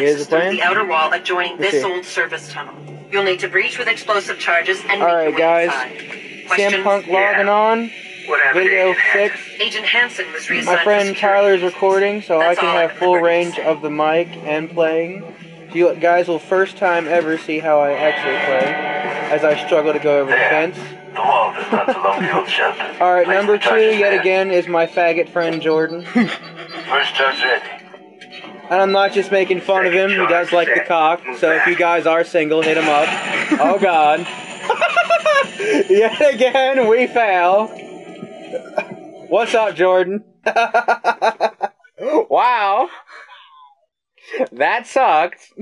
Here's the through the outer wall adjoining Let's this see. old service tunnel. You'll need to breach with explosive charges and make Alright, your way guys. inside. Questions? Sam Punk logging on. What happened to Video Agent Hansen? six. Agent Hansen was reassigned My friend security. Tyler's recording, so I can have I'm full range of the mic and playing. You guys will first time ever see how I actually play, as I struggle to go over the fence. The wall does not belong to the old shelter. Alright, Place number two, yet there. again, is my faggot friend Jordan. First charge ready. And I'm not just making fun of him, he does like the cock, so if you guys are single, hit him up. Oh god. Yet again, we fail. What's up, Jordan? wow. That sucked.